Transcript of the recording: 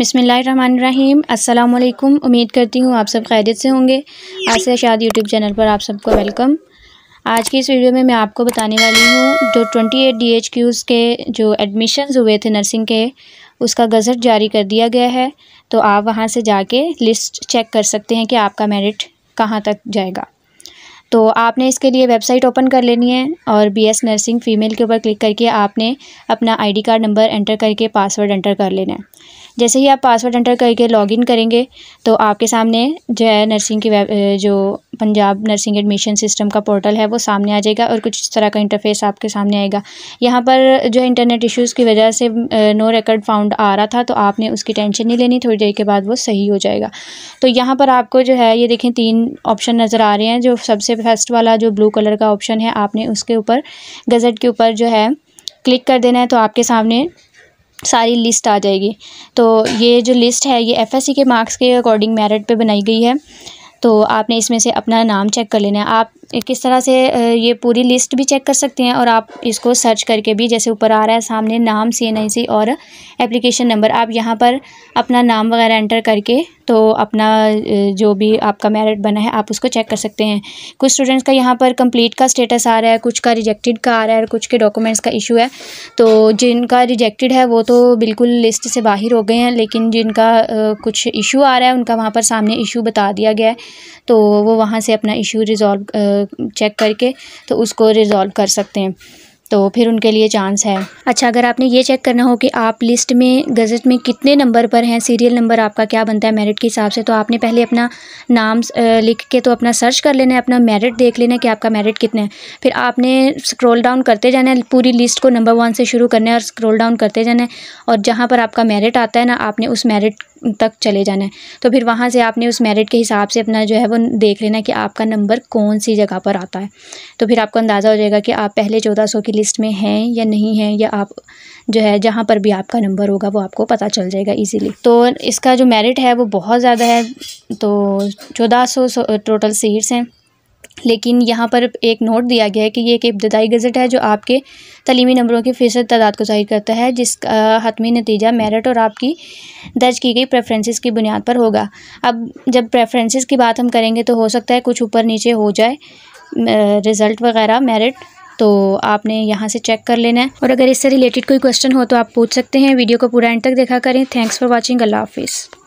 बिसमीम अल्लाम उम्मीद करती हूँ आप सब खैरियत से होंगे। आज से शाद यूट्यूब चैनल पर आप सबको वेलकम। आज की इस वीडियो में मैं आपको बताने वाली हूँ, जो twenty eight D H Qs के जो एडमिशन्स हुए थे नर्सिंग के, उसका गज़ट जारी कर दिया गया है। तो आप वहाँ से जाके लिस्ट चेक कर सकते हैं कि आपका मेरिट कहाँ तक जाएगा। तो आपने इसके लिए वेबसाइट ओपन कर लेनी है और बीएस नर्सिंग फ़ीमेल के ऊपर क्लिक करके आपने अपना आईडी कार्ड नंबर एंटर करके पासवर्ड एंटर कर लेना है। जैसे ही आप पासवर्ड एंटर करके लॉगिन करेंगे तो आपके सामने जो है नर्सिंग की जो पंजाब नर्सिंग एडमिशन सिस्टम का पोर्टल है, वो सामने आ जाएगा और कुछ इस तरह का इंटरफेस आपके सामने आएगा। यहाँ पर जो इंटरनेट इश्यूज़ की वजह से नो रिकॉर्ड फाउंड आ रहा था तो आपने उसकी टेंशन नहीं लेनी, थोड़ी देर के बाद वो सही हो जाएगा। तो यहाँ पर आपको जो है, ये देखें तीन ऑप्शन नज़र आ रहे हैं, जो सबसे फ़र्स्ट वाला, जो ब्लू कलर का ऑप्शन है, आपने उसके ऊपर गज़ट के ऊपर जो है क्लिक कर देना है तो आपके सामने सारी लिस्ट आ जाएगी। तो ये जो लिस्ट है, ये एफएससी के मार्क्स के अकॉर्डिंग मेरिट पे बनाई गई है। तो आपने इसमें से अपना नाम चेक कर लेना है। आप किस तरह से ये पूरी लिस्ट भी चेक कर सकते हैं और आप इसको सर्च करके भी, जैसे ऊपर आ रहा है सामने नाम सी और एप्लीकेशन नंबर आप यहाँ पर अपना नाम वगैरह एंटर करके तो अपना जो भी आपका मेरिट बना है, आप उसको चेक कर सकते हैं। कुछ स्टूडेंट्स का यहाँ पर कंप्लीट का स्टेटस आ रहा है, कुछ का रिजेक्टेड का आ रहा है और कुछ के डॉक्यूमेंट्स का इशू है। तो जिनका रिजेक्टेड है, वो तो बिल्कुल लिस्ट से बाहर हो गए हैं, लेकिन जिनका कुछ इशू आ रहा है, उनका वहाँ पर सामने इशू बता दिया गया है। तो वो वहाँ से अपना इशू रिज़ॉल्व चेक करके तो उसको रिज़ॉल्व कर सकते हैं। तो फिर उनके लिए चांस है। अच्छा अगर आपने ये चेक करना हो कि आप लिस्ट में गज़ट में कितने नंबर पर हैं सीरियल नंबर आपका क्या बनता है मेरिट के हिसाब से तो आपने पहले अपना नाम लिख के तो अपना सर्च कर लेना है, अपना मेरिट देख लेना है कि आपका मेरिट कितना है। फिर आपने स्क्रॉल डाउन करते जाना है, पूरी लिस्ट को नंबर वन से शुरू करना है और स्क्रॉल डाउन करते जाना है और जहाँ पर आपका मेरिट आता है ना, आपने उस मेरिट तक चले जाना है। तो फिर वहाँ से आपने उस मेरिट के हिसाब से अपना जो है वो देख लेना कि आपका नंबर कौन सी जगह पर आता है। तो फिर आपको अंदाज़ा हो जाएगा कि आप पहले चौदह सौ की लिस्ट में हैं या नहीं हैं या आप जो है जहाँ पर भी आपका नंबर होगा वो आपको पता चल जाएगा ईजीली तो इसका जो मेरिट है वो बहुत ज़्यादा है। तो चौदह सौ टोटल सीट्स हैं। लेकिन यहाँ पर एक नोट दिया गया है कि ये एक इब्तदाई गज़ट है जो आपके तलीमी नंबरों की फ़ीसद तादाद को ज़ाहिर करता है जिसका हतमी नतीजा मेरिट और आपकी दर्ज की गई प्रेफरेंसेस की बुनियाद पर होगा। अब जब प्रेफरेंसेस की बात हम करेंगे तो हो सकता है कुछ ऊपर नीचे हो जाए रिज़ल्ट वगैरह मेरिट तो आपने यहाँ से चेक कर लेना है। और अगर इससे रिलेटेड कोई क्वेश्चन हो तो आप पूछ सकते हैं। वीडियो को पूरा एंड तक देखा करें। थैंक्स फॉर वॉचिंग अल्लाह हाफिज़।